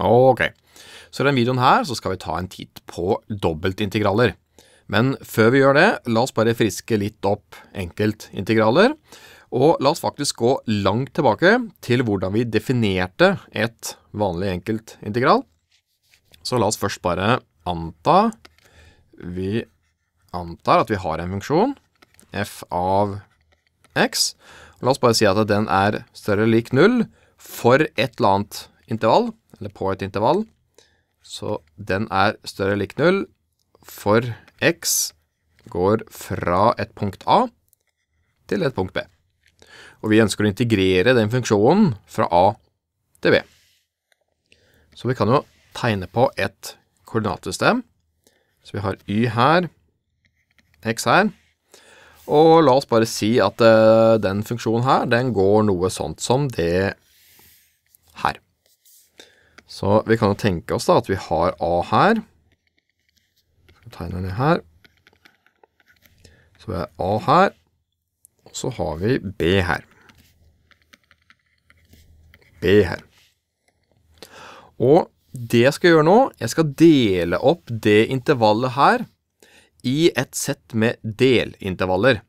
Ok, så i denne videoen her så skal vi ta en titt på dobbeltintegraler. Men før vi gjør det, la oss bare friske litt opp enkeltintegraler. Og la oss faktisk gå langt tilbake til hvordan vi definerte et vanlig enkeltintegral. Så la oss først bare anta Vi antar at vi har en funksjon, f av x. La oss bare si at den er større lik null for et eller annet intervall, eller på et intervall. Så den er større eller lik null for x går fra et punkt A til et punkt B. Og vi ønsker å integrere den funksjonen fra A til B. Så vi kan jo tegne på et koordinatsystem. Så vi har y her, x her. Og la oss bare si at uh, den funksjonen her, den går noe sånt som det her. Så vi kan jo tenke oss da at vi har A her. Skal tegne ned her. Så vi har A her, og så har vi B her. B her. Og det jeg skal gjøre nå, jeg skal dele opp det intervallet her i et sett med delintervaller.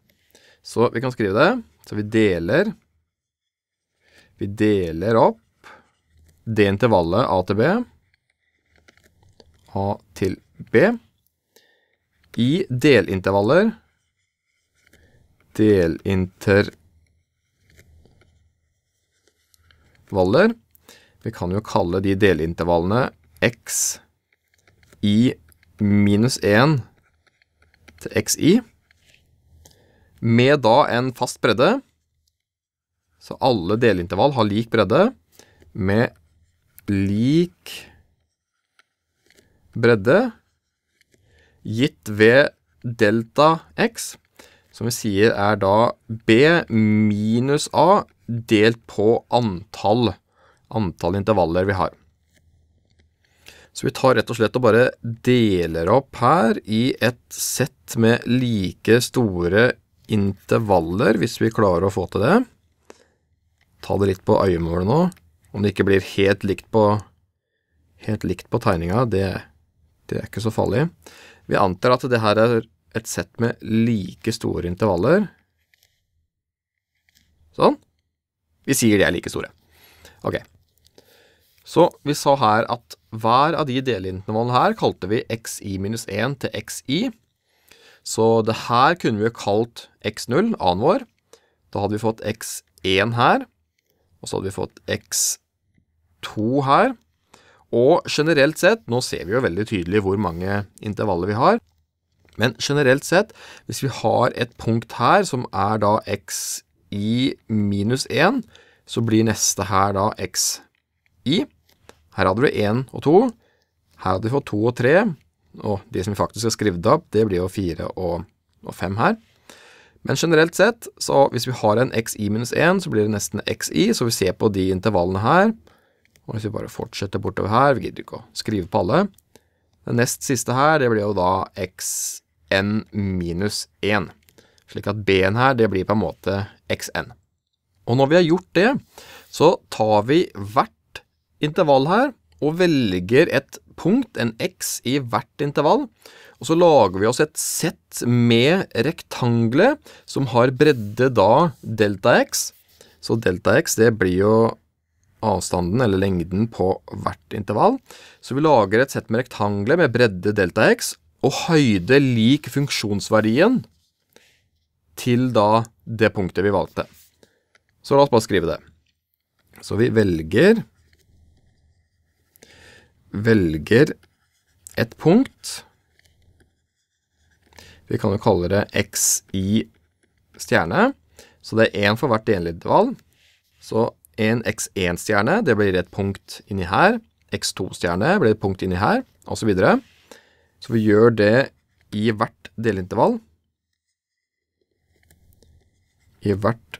Så vi kan skrive det. Så vi deler Vi deler opp det intervallet A til B. A til B. I delintervaller. Delintervaller. Vi kan jo kalle de delintervallene x i minus 1 til xi, med da en fast bredde. Så alle delintervall har lik bredde, med lik bredde gitt ved delta x, som vi sier er da b minus a delt på antall, antall intervaller vi har. Så vi tar rett og slett og bare deler opp her i et sett med like store intervaller, hvis vi klarer å få til det. Ta det litt på øyemålet nå. Om det ikke blir helt likt på, helt likt på tegninga, det, det er ikke så farlig. Vi antar at det her er et sett med like store intervaller. Sånn. Vi sier de er like store. Ok. Så vi sa her at hver av de delintervallene her kalte vi xi minus 1 til xi. Så det her kunne vi jo kalt x0, annen vår. Da hadde vi fått x1 her, og så hadde vi fått x2 her. Og generelt sett, nå ser vi jo veldig tydelig hvor mange intervaller vi har, men generelt sett, hvis vi har et punkt her som er da xi minus 1, så blir neste her da xi. Her hadde vi 1 og 2. Her hadde vi fått 2 og 3. Og de som vi faktisk har skrevet opp, det blir jo 4 og, og 5 her. Men generelt sett, så hvis vi har en xi minus 1, så blir det nesten xi, så vi ser på de intervallene her. Og hvis vi bare fortsetter bortover her, vi gidder ikke å skrive på alle. Det nest siste her, det blir jo da xn minus 1. Slik at b-en her, det blir på en måte xn. Og når vi har gjort det, så tar vi hvert intervall her, og velger et punkt, en x, i hvert intervall. Og så lager vi oss et sett med rektangler som har bredde da delta x. Så delta x, det blir jo avstanden, eller lengden, på hvert intervall. Så vi lager et sett med rektangler med bredde delta x, og høyde lik funksjonsverdien til da det punktet vi valgte. Så la oss bare skrive det. Så vi velger velger et punkt. Vi kan jo kalle det x i stjerne. Så det er én for hvert delintervall. Så en x1-stjerne, det blir et punkt inni her. x2-stjerne blir et punkt inni her, osv. Så, videre. så vi gjør det i hvert delintervall. I hvert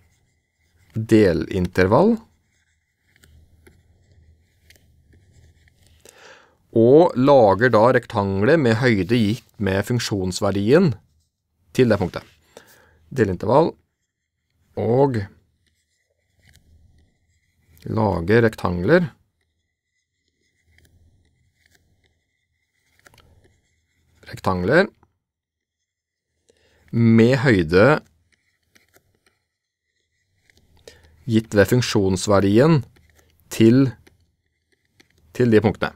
delintervall. og lager da rektangelet med høyde gitt med funksjonsverdien til det punktet. Delintervall og lage rektangler. Rektangler med høyde gitt ved funksjonsverdien til, til de punktene.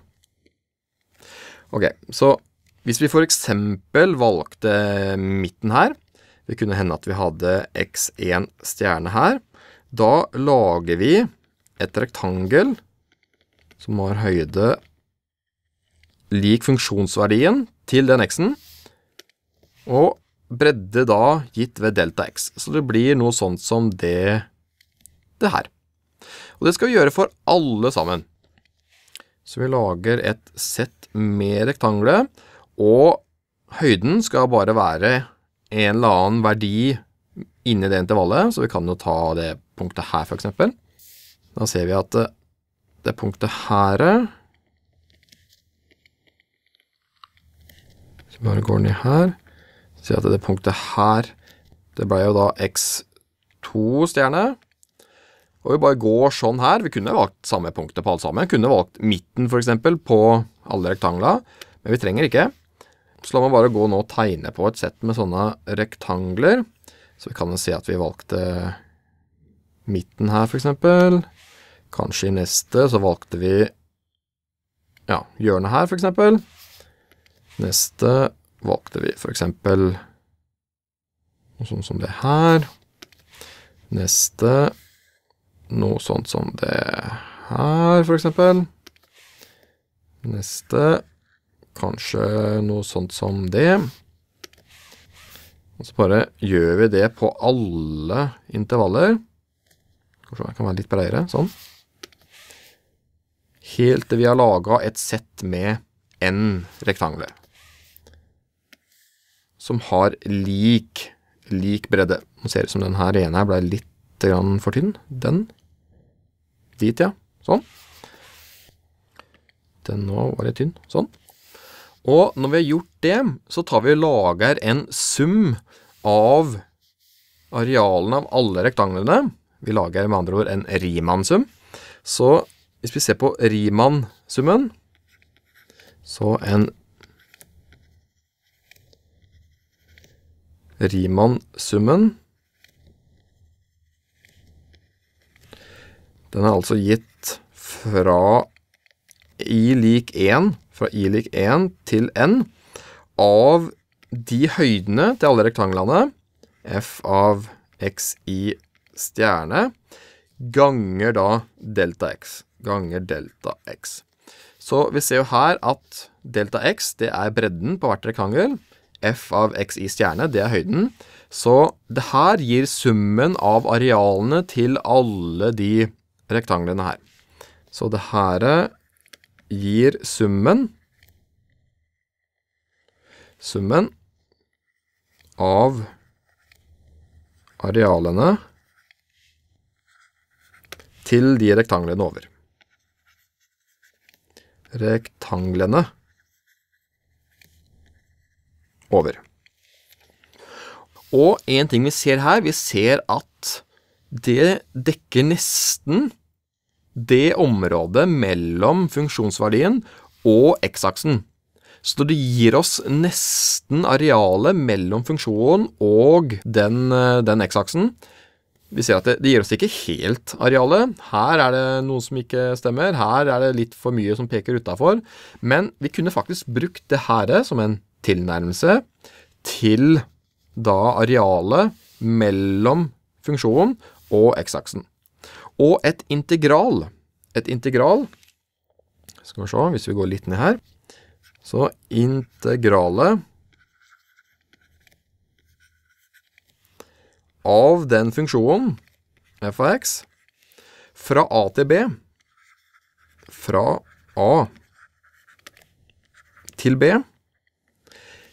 Ok, så hvis vi for eksempel valgte midten her Det kunne hende at vi hadde x1 stjerne her. Da lager vi et rektangel som har høyde lik funksjonsverdien til den x-en, og bredde da gitt ved delta x. Så det blir noe sånt som det, det her. Og det skal vi gjøre for alle sammen. Så vi lager et sett med rektangler, og høyden skal bare være en eller annen verdi inni det intervallet, så vi kan jo ta det punktet her, for eksempel. Da ser vi at det punktet her Hvis vi bare går ned her, så ser vi at det punktet her, det ble jo da x2 stjerne. Og vi bare går sånn her. Vi kunne valgt samme punktet på alle sammen. Vi kunne valgt midten, for eksempel, på alle rektangler, men vi trenger ikke. Så la meg bare gå nå og tegne på et sett med sånne rektangler. Så vi kan se at vi valgte midten her, for eksempel. Kanskje i neste så valgte vi ja, hjørnet her, eksempel. Neste valgte vi eksempel noe sånt som det her. Neste noe sånt som det her, eksempel. Neste kanskje noe sånt som det. Og så bare gjør vi det på alle intervaller. Kanskje det kan være litt bredere, sånn. Helt til vi har laga et sett med n rektangler. Som har lik, lik bredde. Nå ser det ut som den her ene ble litt for tynn. Den Dit, ja. Sånn. Den nå var litt tynn. Sånn. Og når vi har gjort det, så tar vi og lager en sum av arealene av alle rektanglene. Vi lager med andre ord en Riemann-sum. Så hvis vi ser på Riemann-summen, så en Riemann-summen Den er altså gitt fra i lik 1, fra i lik 1 til n, av de høydene til alle rektanglene, f av x i stjerne, ganger da delta x, ganger delta x. Så vi ser jo her at delta x, det er bredden på hvert rektangel, f av x i stjerne, det er høyden. Så det her gir summen av arealene til alle de rektanglene her. Så det her gir summen Summen av arealene til de rektanglene over. Rektanglene over. Og en ting vi ser her, vi ser at det dekker nesten det området mellom funksjonsverdien og x-aksen. Så det gir oss nesten arealet mellom funksjonen og den, eh, den x-aksen. Vi ser at det, det, gir oss ikke helt arealet. Her er det noe som ikke stemmer. Her er det litt for mye som peker utafor. Men vi kunne faktisk brukt det her som en tilnærmelse til da arealet mellom funksjonen og x-aksen. Og et integral. Et integral Skal vi se, hvis vi går litt ned her. Så integralet av den funksjonen f av x fra a til b fra a til b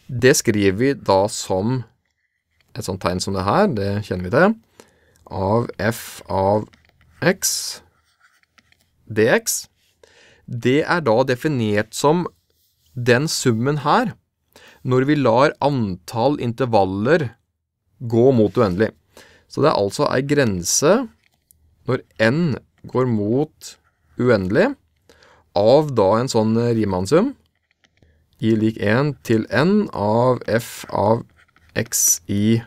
det skriver vi da som et sånt tegn som det her, det kjenner vi til av f av x dx, det er da definert som den summen her, når vi lar antall intervaller gå mot uendelig. Så det er altså ei grense når n går mot uendelig, av da en sånn Riemann-sum, i lik 1 til n av f av x i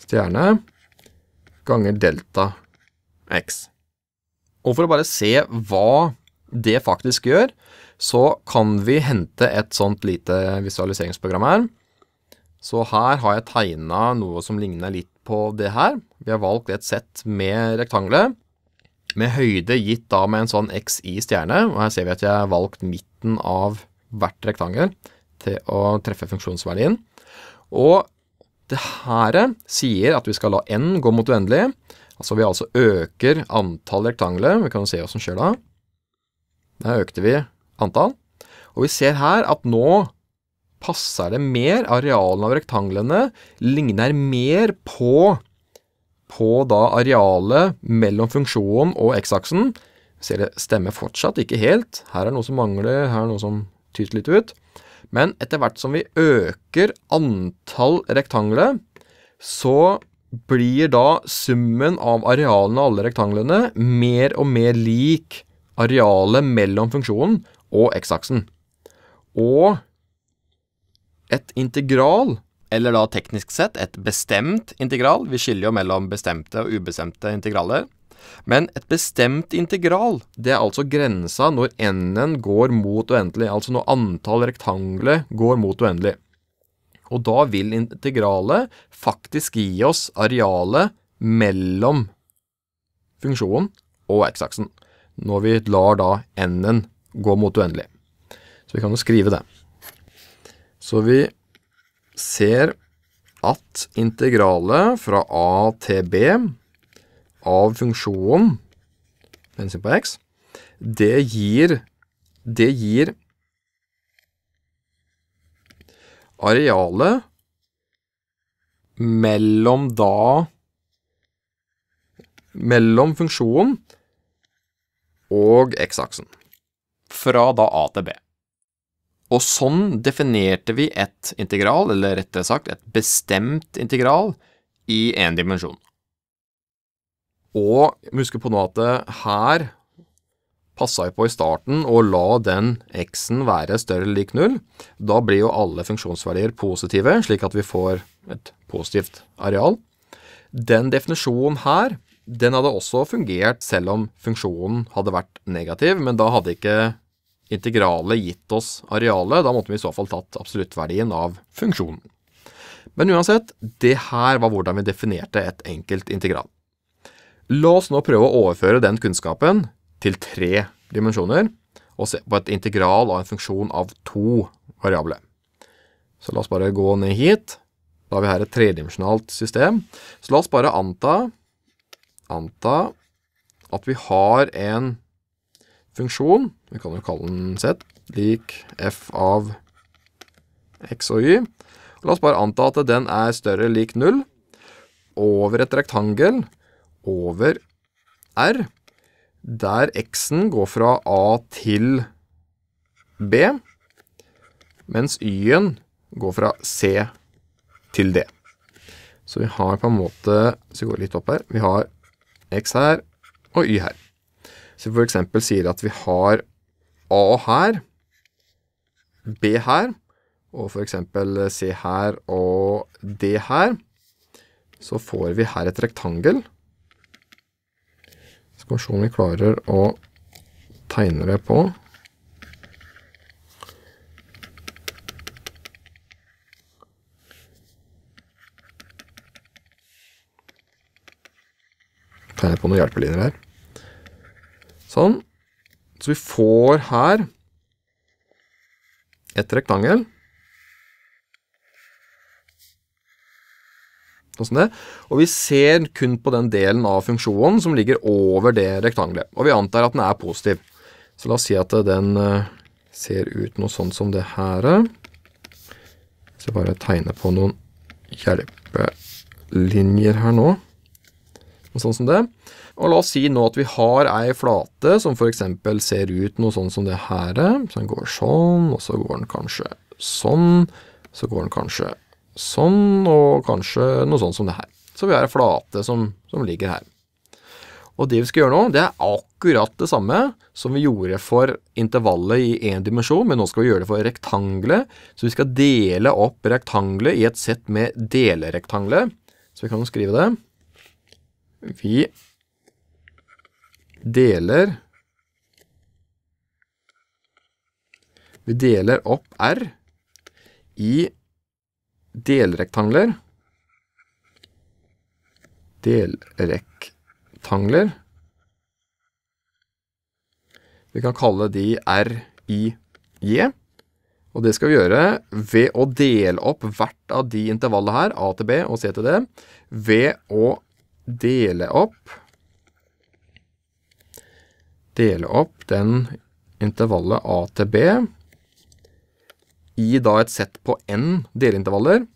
stjerne ganger delta x. Og for å bare se hva det faktisk gjør, så kan vi hente et sånt lite visualiseringsprogram her. Så her har jeg tegna noe som ligner litt på det her. Vi har valgt et sett med rektangler, med høyde gitt da med en sånn xi stjerne, og her ser vi at jeg har valgt midten av hvert rektangel til å treffe funksjonsverdien. Og det her sier at vi skal la n gå mot uendelig, altså vi altså øker antall rektangler, vi kan jo se hva som skjer da. Der økte vi antall, og vi ser her at nå passer det mer, arealen av rektanglene ligner mer på på da arealet mellom funksjonen og x-aksen. Ser det stemmer fortsatt ikke helt. Her er noe som mangler, her er noe som tyter litt ut. Men etter hvert som vi øker antall rektangler, så blir da summen av arealene av alle rektanglene mer og mer lik arealet mellom funksjonen og x-aksen. Og et integral eller da teknisk sett et bestemt integral. Vi skiller jo mellom bestemte og ubestemte integraler. Men et bestemt integral, det er altså grensa når n-en går mot uendelig. Altså når antall rektangler går mot uendelig. Og da vil integralet faktisk gi oss arealet mellom funksjonen og x-aksen. Når vi lar da n-en gå mot uendelig. Så vi kan jo skrive det. Så vi ser at integralet fra a til b av funksjonen bensin på x, det gir det gir arealet mellom da mellom funksjonen og x-aksen. Fra da a til b. Og sånn definerte vi et integral, eller rettere sagt et bestemt integral, i én dimensjon. Og husk på nå at her passa jeg på i starten og la den x-en være større eller lik null. Da blir jo alle funksjonsverdier positive, slik at vi får et positivt areal. Den definisjonen her, den hadde også fungert selv om funksjonen hadde vært negativ, men da hadde ikke integralet gitt oss arealet, da måtte vi i så fall tatt absoluttverdien av funksjonen. Men uansett, det her var hvordan vi definerte et enkelt integral. La oss nå prøve å overføre den kunnskapen til tre dimensjoner, og se på et integral av en funksjon av to variable. Så la oss bare gå ned hit. Da har vi her et tredimensjonalt system. Så la oss bare anta, anta at vi har en funksjon, vi kan jo kalle den z, lik f av x og y. La oss bare anta at den er større lik 0 over et rektangel over r, der x-en går fra a til b, mens y-en går fra c til d. Så vi har på en måte, hvis vi går litt opp her, vi har x her og y her. Så vi f.eks. sier at vi har A her, B her, og f.eks. C her og D her, så får vi her et rektangel. Skal vi se om vi klarer å tegne det på. Tegne på noen hjelpelinjer her. Sånn. Så vi får her et rektangel. Sånn det. Og vi ser kun på den delen av funksjonen som ligger over det rektangelet. Og vi antar at den er positiv. Så la oss si at den eh, ser ut noe sånn som det her. Så jeg bare tegner på noen hjelpelinjer her nå. Sånn som det. Og la oss si nå at vi har ei flate som f.eks. ser ut noe sånn som det her. Så den går sånn, og så går den kanskje sånn. Så går den kanskje sånn, og kanskje noe sånn som det her. Så vi har ei flate som, som, ligger her. Og det vi skal gjøre nå, det er akkurat det samme som vi gjorde for intervallet i én dimensjon, men nå skal vi gjøre det for rektanglet. Så vi skal dele opp rektanglet i et sett med delerektangler. Så vi kan jo skrive det. Vi deler Vi deler opp R i delrektangler. Delrektangler. Vi kan kalle de R, I, J. Og det skal vi gjøre ved å dele opp hvert av de intervallene her, A til B og C til D, ved å dele opp Dele opp den intervallet A til B i da et sett på n delintervaller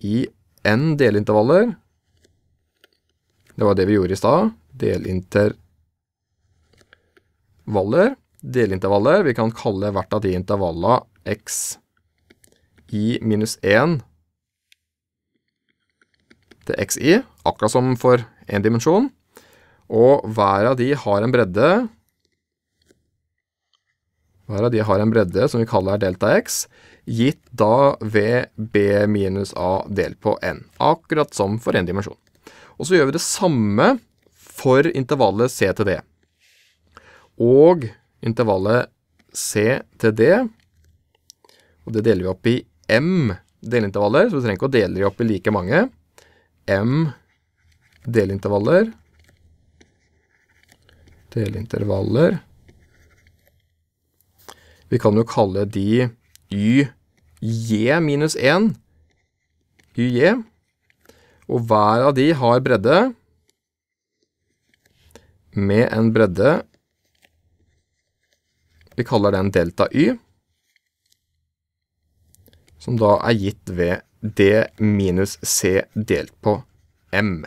i n delintervaller Det var det vi gjorde i stad. Delintervaller. Delintervaller. Vi kan kalle hvert av de intervallene x i minus 1 til xi, akkurat som for én dimensjon. Og hver av de har en bredde hver av de har en bredde som vi kaller delta x, gitt da ved b minus a delt på n. Akkurat som for en dimensjon. Og så gjør vi det samme for intervallet c til d. Og intervallet c til d, og det deler vi opp i m delintervaller, så vi trenger ikke å dele de opp i like mange. M delintervaller. Delintervaller. Vi kan jo kalle de YJ minus 1. YJ. Og hver av de har bredde med en bredde Vi kaller den delta Y. Som da er gitt ved D minus C delt på M.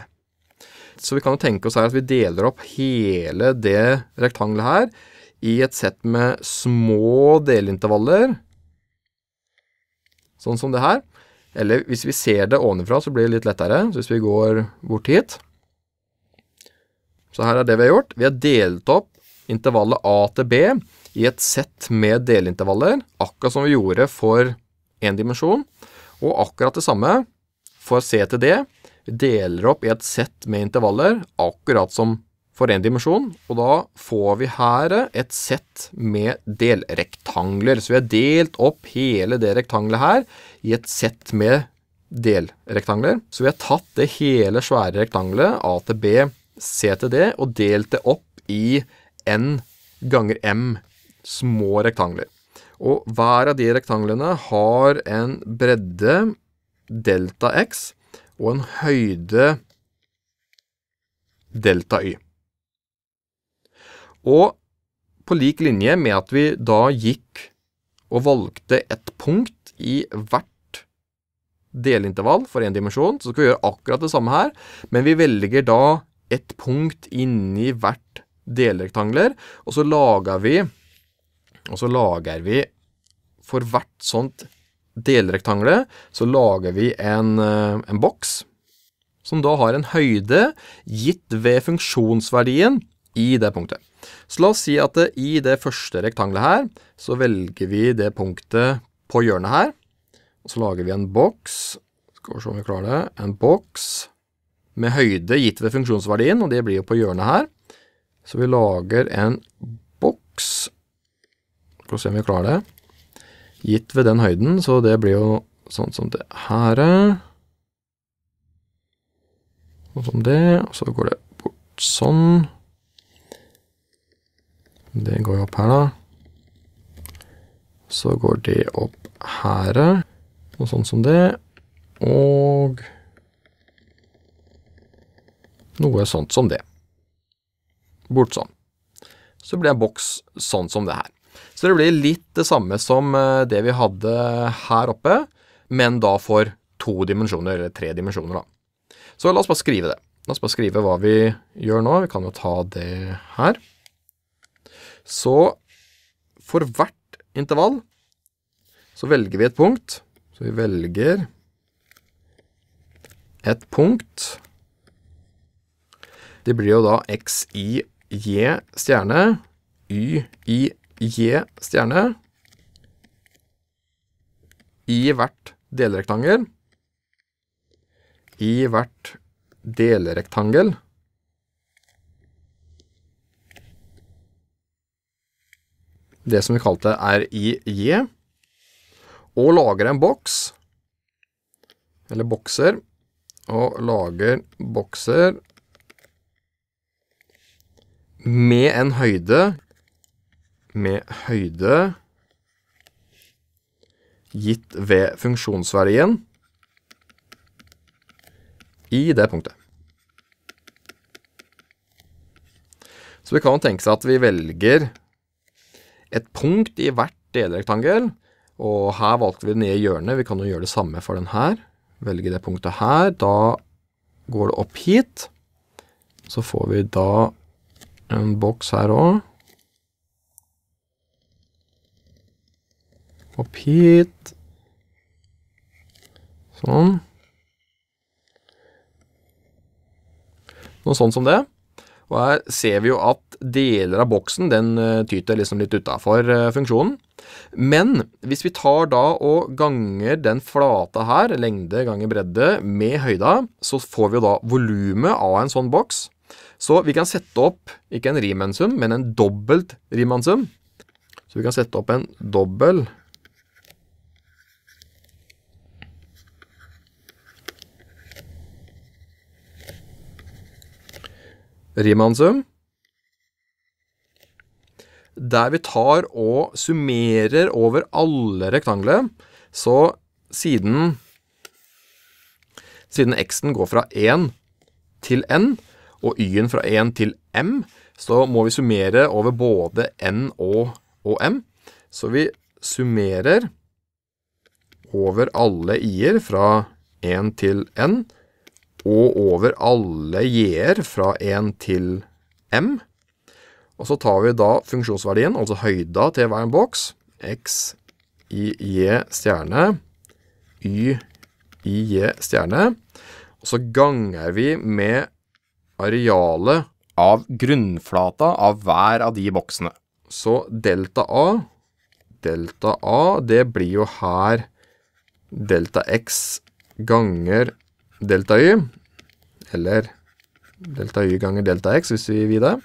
Så vi kan jo tenke oss her at vi deler opp hele det rektangelet her i et sett med små delintervaller, sånn som det her. Eller hvis vi ser det ovenfra, så blir det litt lettere. Så hvis vi går bort hit Så her er det vi har gjort. Vi har delt opp intervallet A til B i et sett med delintervaller, akkurat som vi gjorde for én dimensjon. Og akkurat det samme for C til D. Deler opp i et sett med intervaller, akkurat som for en dimensjon, og da får vi her et sett med delrektangler. Så vi har delt opp hele det rektangelet her i et sett med delrektangler. Så vi har tatt det hele svære rektangelet, A til B, C til D, og delt det opp i N ganger M små rektangler. Og hver av de rektanglene har en bredde delta x og en høyde delta y. Og på lik linje med at vi da gikk og valgte et punkt i hvert delintervall for én dimensjon, så skal vi gjøre akkurat det samme her, men vi velger da et punkt inni hvert delrektangler, og så lager vi og så lager vi for hvert sånt delrektangle, så lager vi en, eh, en boks som da har en høyde gitt ved funksjonsverdien i det punktet. Så la oss si at det, i det første rektangelet her, så velger vi det punktet på hjørnet her. Og så lager vi en boks, skal vi se om vi klarer det, en boks med høyde gitt ved funksjonsverdien, og det blir jo på hjørnet her. Så vi lager en boks, skal vi se om vi klarer det, gitt ved den høyden, så det blir jo sånn som det her. Sånn som det, og så går det bort sånn. Det går jo opp her, da. Så går det opp her, og sånn som det, og noe sånt som det. Bort sånn. Så blir en boks sånn som det her. Så det blir litt det samme som eh, det vi hadde her oppe, men da for to dimensjoner, eller tre dimensjoner, da. Så la oss bare skrive det. La oss bare skrive hva vi gjør nå. Vi kan jo ta det her. Så for hvert intervall så velger vi et punkt. Så vi velger et punkt. Det blir jo da x, i, j stjerne, y i j stjerne, i hvert delrektangel, i hvert delrektangel, det som vi kalte er i j, og lager en boks, eller bokser, og lager bokser med en høyde med høyde gitt ved funksjonsverdien i det punktet. Så vi kan tenke seg at vi velger et punkt i hvert delrektangel, og her valgte vi det nede hjørnet. Vi kan jo gjøre det samme for den her. Velge det punktet her. Da går det opp hit. Så får vi da en boks her òg. Opp hit. Sånn. Noe sånn som det. Og her ser vi jo at deler av boksen den eh, tyter liksom litt utafor eh, funksjonen. Men hvis vi tar da og ganger den flata her, lengde ganger bredde, med høyda, så får vi jo da volumet av en sånn boks. Så vi kan sette opp ikke en Riemann-sum, men en dobbelt Riemann-sum. Så vi kan sette opp en dobbel Riemann-sum. Der vi tar og summerer over alle rektangler. så siden siden x-en går fra 1 til n, og y-en fra 1 til m, så må vi summere over både n og, og m. Så vi summerer over alle i-er fra 1 til n, og over alle j-er fra 1 til m. Og så tar vi da funksjonsverdien, altså høyda til hver en boks, x i j stjerne, y i j stjerne, og så ganger vi med arealet av grunnflata av hver av de boksene. Så delta A, delta A, det blir jo her delta x ganger delta y, eller delta y ganger delta x, hvis vi vil det.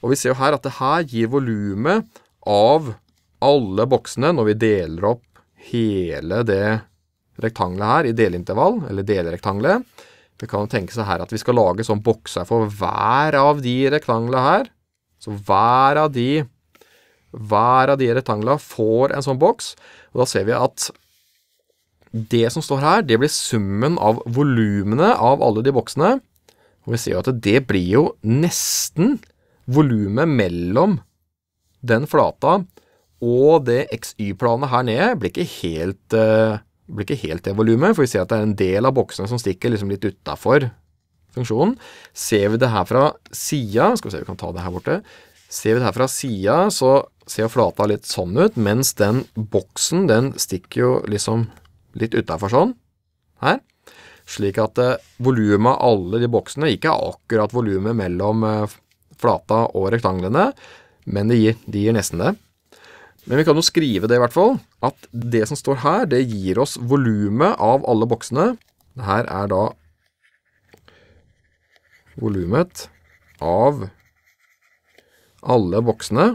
Og vi ser jo her at det her gir volumet av alle boksene når vi deler opp hele det rektangelet her i delintervall, eller delrektanglet. Vi kan tenke seg her at vi skal lage sånn bokser for hver av de rektanglene her. Så hver av de hver av de rektanglene får en sånn boks, og da ser vi at det som står her, det blir summen av volumene av alle de boksene. Og vi ser jo at det blir jo nesten volumet mellom den flata og det XY-planet her nede blir ikke helt, uh, blir ikke helt det volumet, for vi ser at det er en del av boksene som stikker liksom litt utafor funksjonen. Ser vi det her fra sida, skal vi se, vi kan ta det her borte. Ser vi det her fra sida, så ser flata litt sånn ut, mens den boksen, den stikker jo liksom litt utafor sånn, her. Slik at eh, volumet av alle de boksene ikke er akkurat volumet mellom eh, flata og rektanglene, men det gir, de gir nesten det. Men vi kan jo skrive det i hvert fall, at det som står her, det gir oss volumet av alle boksene. Her er da volumet av alle boksene,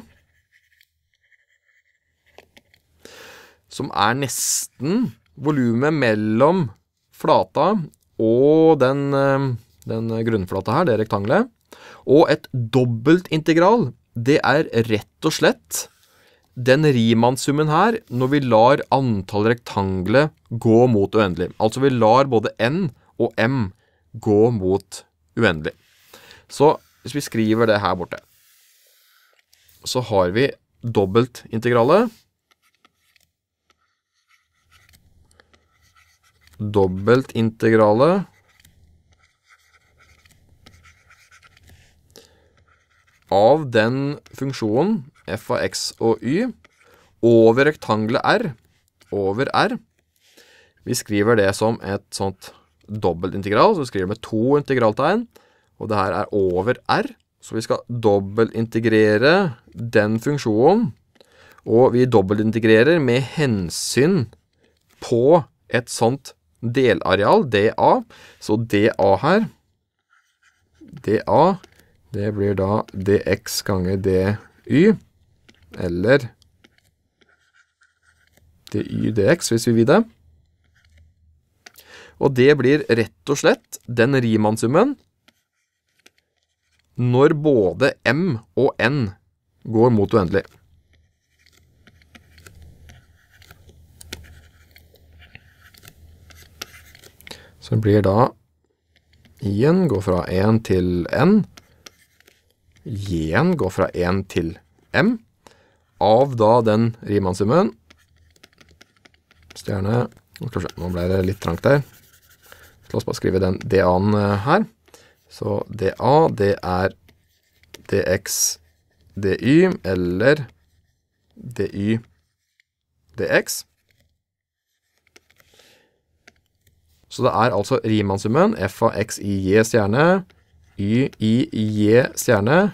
som er nesten volumet mellom flata og den, eh, den grunnflata her, det rektangelet. Og et dobbeltintegral, det er rett og slett den Riemann-summen her når vi lar antall rektangler gå mot uendelig. Altså vi lar både n og m gå mot uendelig. Så hvis vi skriver det her borte, så har vi dobbeltintegralet. Dobbeltintegralet av den funksjonen f av x og y over rektangelet r over r. Vi skriver det som et sånt dobbeltintegral, så vi skriver med to integraltegn, og det her er over r, Så vi skal dobbeltintegrere den funksjonen, og vi dobbeltintegrerer med hensyn på et sånt delareal, DA. Så DA her, DA, det blir da DX ganger DY, eller DY DX, hvis vi vil det. Og det blir rett og slett den Riemann-summen når både M og N går mot uendelig. Så det blir da I-en går fra 1 til N. J-en går fra 1 til M. Av da den Riemann-summen Stjerne Nå ble det litt trangt der. La oss bare skrive den DA-en eh, her. Så DA, det er DX DY eller DY DX. Så det er altså Riemann-summen f av x i j stjerne y i j stjerne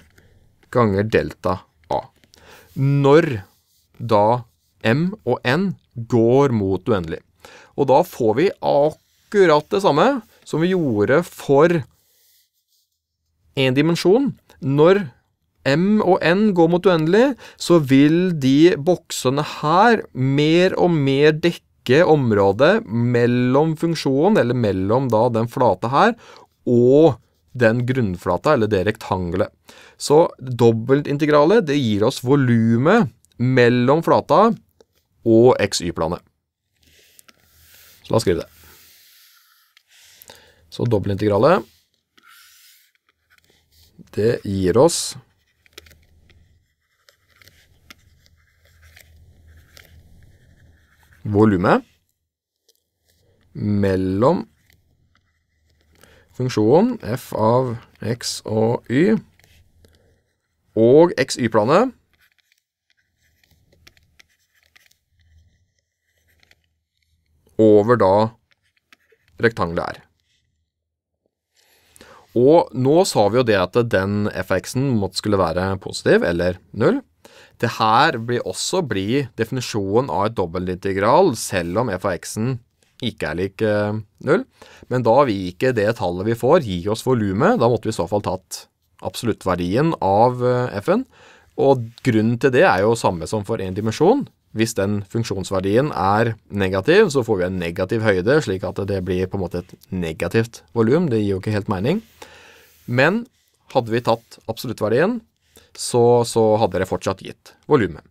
ganger delta a. Når da m og n går mot uendelig. Og da får vi akkurat det samme som vi gjorde for en dimensjon. Når M og N går mot uendelig, så vil de boksene her mer og mer dekke området mellom funksjonen, eller mellom da den flate her, og den grunnflata, eller det rektangelet. Så dobbeltintegralet, det gir oss volumet mellom flata og XY-planet. Så la oss skrive det. Så dobbeltintegralet det gir oss volumet mellom funksjonen f av x og y og xy-planet over da rektangelet R. Og nå sa vi jo det at den fx-en måtte skulle være positiv, eller null. Det her blir også bli definisjonen av et dobbeltintegral, selv om f av x-en ikke er lik uh, null. Men da vil ikke det tallet vi får, gi oss volumet. Da måtte vi i så fall tatt absoluttverdien av uh, f-en. Og grunnen til det er jo samme som for en dimensjon. Hvis den funksjonsverdien er negativ, så får vi en negativ høyde, slik at det blir på en måte et negativt volum. Det gir jo ikke helt mening. Men hadde vi tatt absoluttverdien, så, så hadde det fortsatt gitt volumet.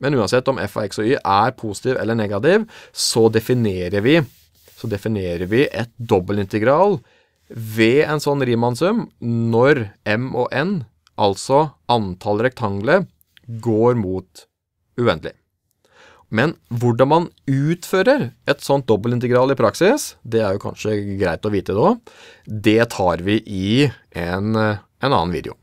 Men uansett om f av x og y er positiv eller negativ, så definerer vi, så definerer vi et dobbeltintegral ved en sånn Riemann-sum når m og n, altså antall rektangler, går mot uendelig. Men hvordan man utfører et sånt dobbeltintegral i praksis, det er jo kanskje greit å vite da, det tar vi i en, en annen video.